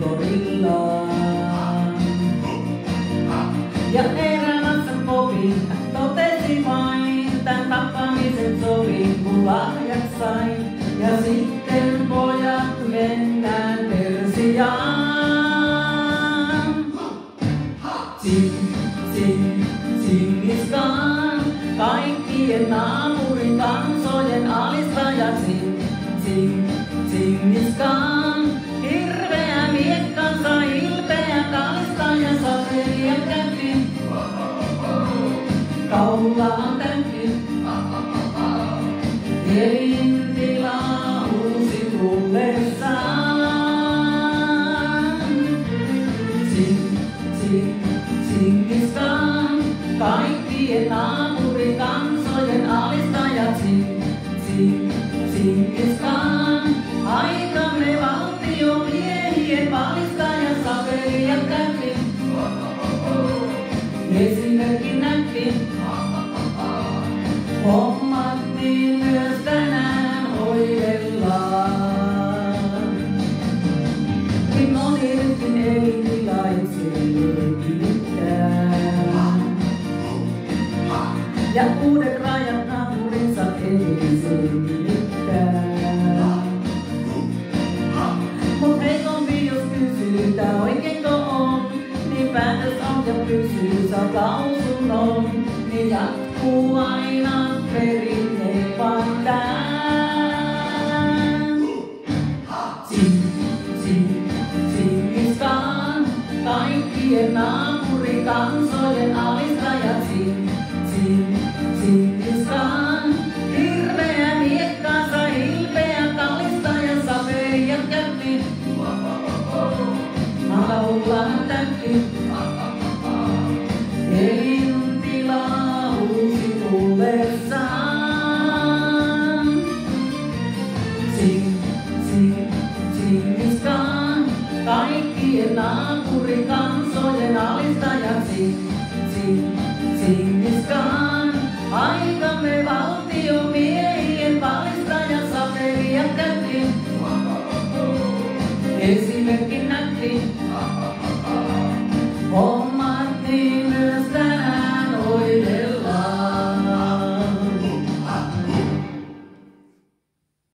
korillaan. Ja erämässä kovin totesi vain, tän tappamisen sovin kun lahjat sain. Ja sitten pojat mennään Persiaan. Sing, sing, singiskaan, kaikkien naapurin kansojen saveria kävi. Kaulaan täytyy. Elintila uusi tullessaan. Sing, sing, singiskaan, kaikkien naapurin kansojen alistajat sing, sing, singiskaan. Sesine my Olmadı saa lausunnon, niin jatkuu aina perinne vaan sing, singiskaan, alistajat sing, singiskaan. Hirveä miekkansa, ilpeä kalistaja, saperia käppi. Laulan täytti. Elintila uusi tullessaan. Sing, sing, singiskaan, kaikkien naapurikansojen alistajat sing, sing,